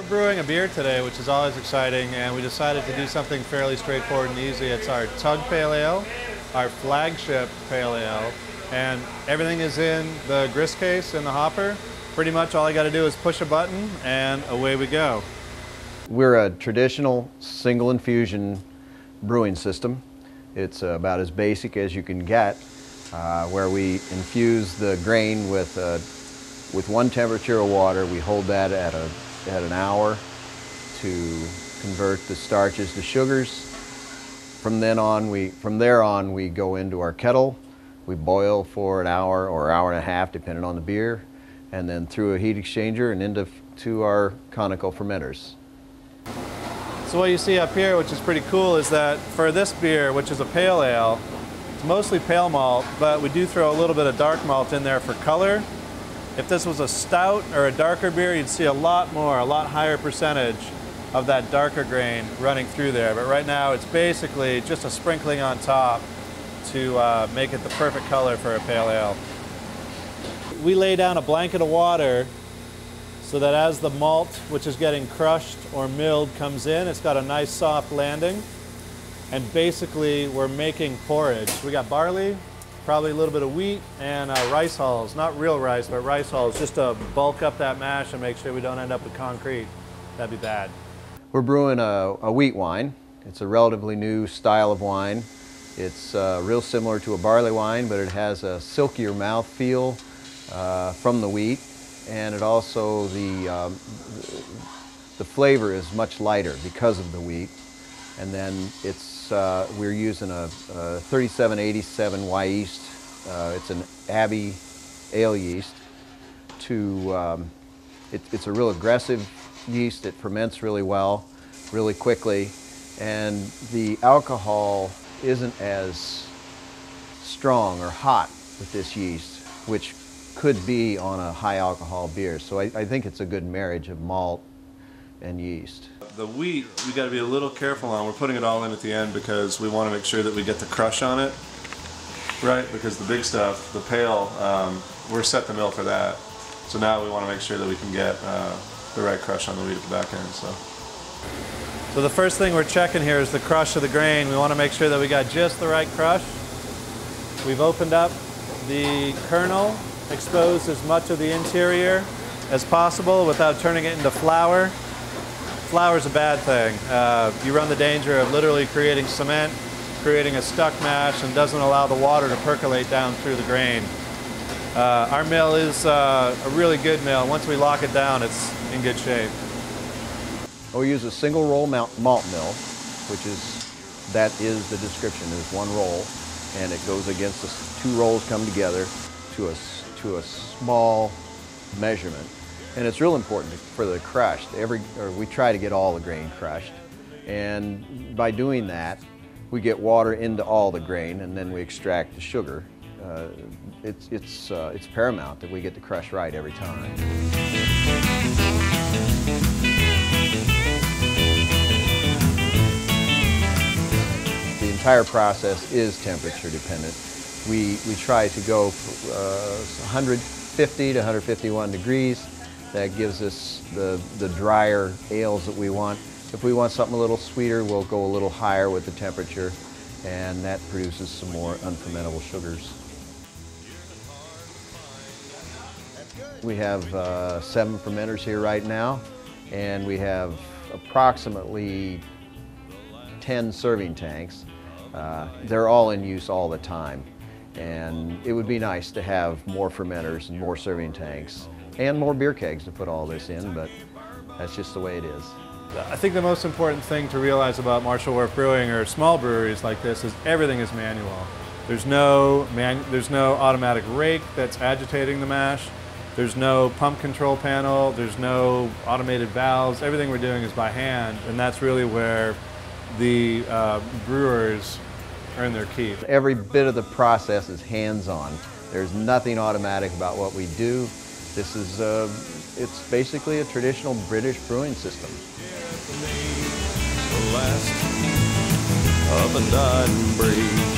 We're brewing a beer today, which is always exciting, and we decided to do something fairly straightforward and easy. It's our Tug Pale Ale, our flagship Pale Ale, and everything is in the grist case in the hopper. Pretty much all I got to do is push a button, and away we go. We're a traditional single infusion brewing system. It's about as basic as you can get, uh, where we infuse the grain with, uh, with one temperature of water. We hold that at a at an hour to convert the starches to sugars. From then on, we, from there on, we go into our kettle. We boil for an hour or hour and a half, depending on the beer, and then through a heat exchanger and into to our conical fermenters. So what you see up here, which is pretty cool, is that for this beer, which is a pale ale, it's mostly pale malt, but we do throw a little bit of dark malt in there for color if this was a stout or a darker beer, you'd see a lot more, a lot higher percentage of that darker grain running through there. But right now it's basically just a sprinkling on top to uh, make it the perfect color for a pale ale. We lay down a blanket of water so that as the malt, which is getting crushed or milled, comes in, it's got a nice soft landing. And basically we're making porridge. We got barley, probably a little bit of wheat and uh, rice hulls, not real rice, but rice hulls, just to bulk up that mash and make sure we don't end up with concrete. That'd be bad. We're brewing a, a wheat wine. It's a relatively new style of wine. It's uh, real similar to a barley wine, but it has a silkier mouth feel uh, from the wheat, and it also, the, um, the flavor is much lighter because of the wheat. And then it's, uh, we're using a, a 3787 Yeast. Uh, it's an Abbey ale yeast. To, um, it, it's a real aggressive yeast. It ferments really well, really quickly. And the alcohol isn't as strong or hot with this yeast, which could be on a high alcohol beer. So I, I think it's a good marriage of malt and yeast. The wheat, we got to be a little careful on. We're putting it all in at the end because we want to make sure that we get the crush on it, right? Because the big stuff, the pale, um, we're set the mill for that. So now we want to make sure that we can get uh, the right crush on the wheat at the back end. So. So the first thing we're checking here is the crush of the grain. We want to make sure that we got just the right crush. We've opened up the kernel, exposed as much of the interior as possible without turning it into flour. Flour's a bad thing. Uh, you run the danger of literally creating cement, creating a stuck mash, and doesn't allow the water to percolate down through the grain. Uh, our mill is uh, a really good mill. Once we lock it down, it's in good shape. We use a single roll malt mill, which is, that is the description, is one roll, and it goes against the two rolls come together to a, to a small measurement. And it's real important for the crushed. Every, or we try to get all the grain crushed. And by doing that, we get water into all the grain and then we extract the sugar. Uh, it's, it's, uh, it's paramount that we get the crush right every time. The entire process is temperature dependent. We, we try to go uh, 150 to 151 degrees that gives us the, the drier ales that we want. If we want something a little sweeter, we'll go a little higher with the temperature, and that produces some more unfermentable sugars. We have uh, seven fermenters here right now, and we have approximately 10 serving tanks. Uh, they're all in use all the time, and it would be nice to have more fermenters and more serving tanks and more beer kegs to put all this in, but that's just the way it is. I think the most important thing to realize about Marshall Wharf Brewing or small breweries like this is everything is manual. There's no, man, there's no automatic rake that's agitating the mash. There's no pump control panel. There's no automated valves. Everything we're doing is by hand, and that's really where the uh, brewers earn their keep. Every bit of the process is hands-on. There's nothing automatic about what we do. This is, uh, it's basically a traditional British brewing system. The last of a dying breed.